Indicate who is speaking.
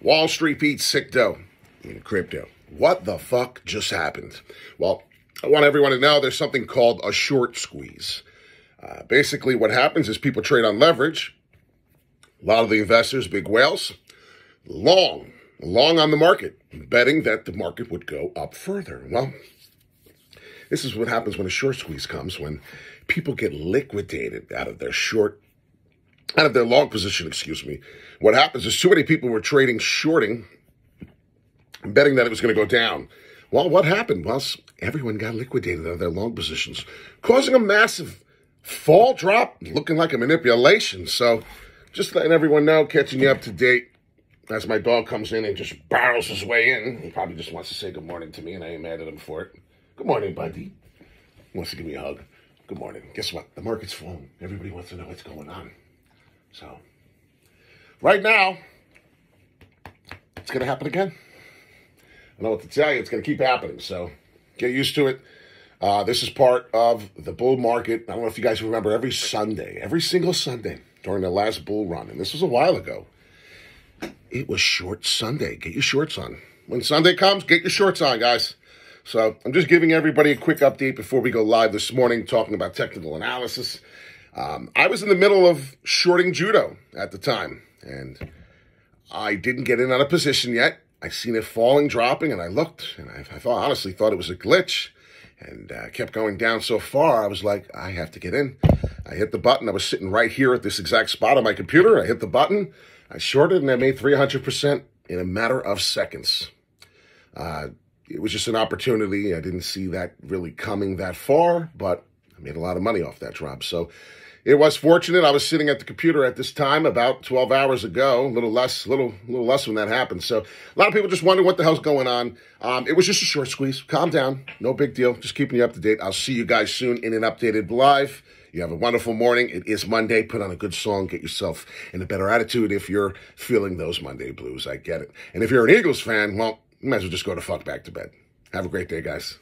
Speaker 1: Wall Street Pete's sick dough in crypto. What the fuck just happened? Well, I want everyone to know there's something called a short squeeze. Uh, basically, what happens is people trade on leverage. A lot of the investors, big whales, long, long on the market, betting that the market would go up further. Well, this is what happens when a short squeeze comes, when people get liquidated out of their short, out of their long position, excuse me. What happens is too many people were trading shorting, betting that it was going to go down. Well, what happened? Well, everyone got liquidated out of their long positions, causing a massive fall drop, looking like a manipulation. So, just letting everyone know, catching you up to date as my dog comes in and just barrels his way in. He probably just wants to say good morning to me, and I ain't mad at him for it. Good morning, buddy. He wants to give me a hug. Good morning. Guess what? The market's falling. Everybody wants to know what's going on. So, right now, it's going to happen again. I know what to tell you. It's going to keep happening. So, get used to it. Uh, this is part of the bull market. I don't know if you guys remember every Sunday, every single Sunday during the last bull run, and this was a while ago. It was short Sunday. Get your shorts on. When Sunday comes, get your shorts on, guys. So I'm just giving everybody a quick update before we go live this morning talking about technical analysis. Um, I was in the middle of shorting judo at the time, and I didn't get in on a position yet. I seen it falling, dropping, and I looked, and I, I thought, honestly thought it was a glitch, and uh, kept going down so far. I was like, I have to get in. I hit the button. I was sitting right here at this exact spot on my computer. I hit the button. I shorted, and I made 300% in a matter of seconds. Uh, it was just an opportunity. I didn't see that really coming that far, but I made a lot of money off that drop. So it was fortunate. I was sitting at the computer at this time about 12 hours ago, a little less, little, little less when that happened. So a lot of people just wonder what the hell's going on. Um, it was just a short squeeze. Calm down. No big deal. Just keeping you up to date. I'll see you guys soon in an updated live. You have a wonderful morning. It is Monday. Put on a good song. Get yourself in a better attitude if you're feeling those Monday blues. I get it. And if you're an Eagles fan, well, you might as well just go to fuck back to bed. Have a great day, guys.